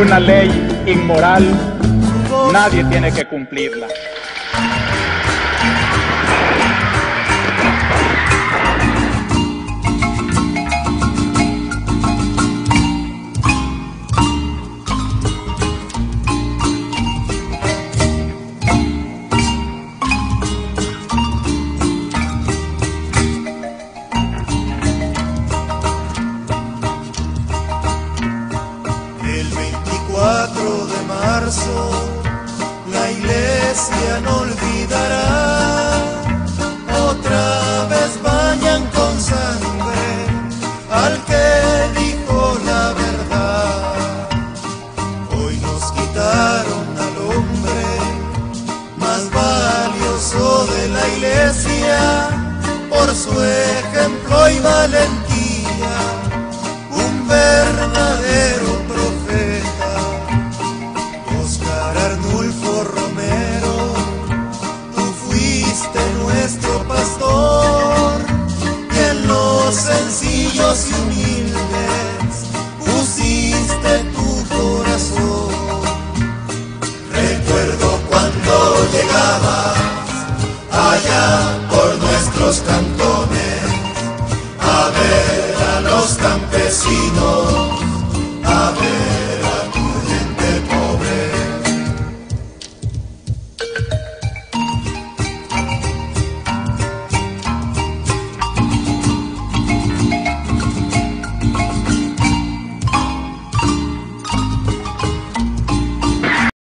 Una ley inmoral, nadie tiene que cumplirla. La iglesia no olvidará. Otra vez bañan con sangre al que dijo la verdad. Hoy nos quitaron al hombre más valioso de la iglesia por su ejemplo y valentía allá por nuestros cantones a ver a los campesinos